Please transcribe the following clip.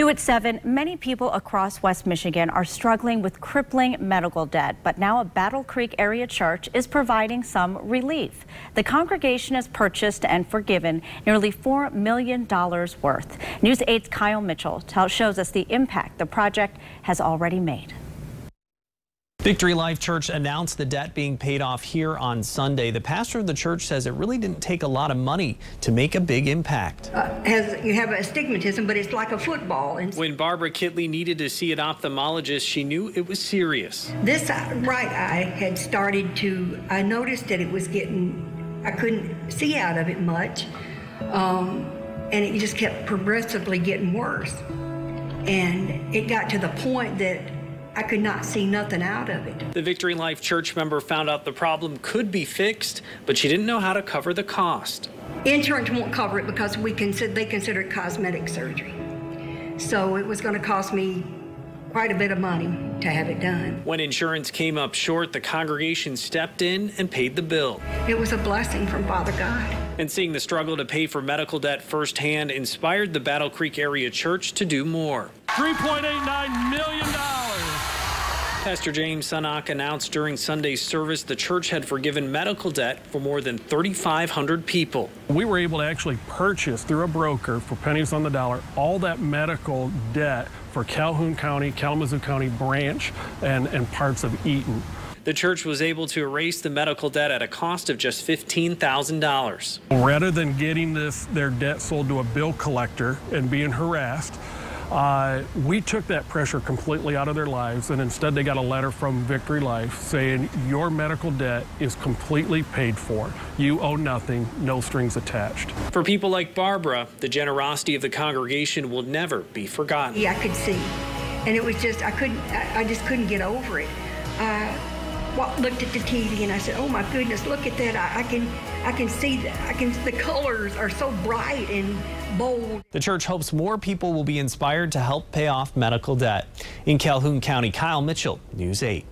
New at 7, many people across West Michigan are struggling with crippling medical debt, but now a Battle Creek area church is providing some relief. The congregation has purchased and forgiven nearly $4 million worth. News 8's Kyle Mitchell shows us the impact the project has already made. Victory Life Church announced the debt being paid off here on Sunday. The pastor of the church says it really didn't take a lot of money to make a big impact. Uh, has, you have astigmatism, but it's like a football. And when Barbara Kitley needed to see an ophthalmologist, she knew it was serious. This right eye had started to, I noticed that it was getting, I couldn't see out of it much. Um, and it just kept progressively getting worse. And it got to the point that I could not see nothing out of it. The Victory Life church member found out the problem could be fixed, but she didn't know how to cover the cost. Insurance won't cover it because we consider, they consider it cosmetic surgery. So it was going to cost me quite a bit of money to have it done. When insurance came up short, the congregation stepped in and paid the bill. It was a blessing from Father God. And seeing the struggle to pay for medical debt firsthand inspired the Battle Creek Area Church to do more. $3.89 million. Pastor James Sunak announced during Sunday's service the church had forgiven medical debt for more than 3,500 people. We were able to actually purchase through a broker for pennies on the dollar all that medical debt for Calhoun County, Kalamazoo County branch, and, and parts of Eaton. The church was able to erase the medical debt at a cost of just $15,000. Rather than getting this their debt sold to a bill collector and being harassed, uh, we took that pressure completely out of their lives, and instead they got a letter from Victory Life saying, Your medical debt is completely paid for. You owe nothing, no strings attached. For people like Barbara, the generosity of the congregation will never be forgotten. Yeah, I could see. And it was just, I couldn't, I just couldn't get over it. Uh, looked at the TV and I said, "Oh my goodness, look at that! I, I, can, I can see that. I can. The colors are so bright and bold." The church hopes more people will be inspired to help pay off medical debt. In Calhoun County, Kyle Mitchell, News 8.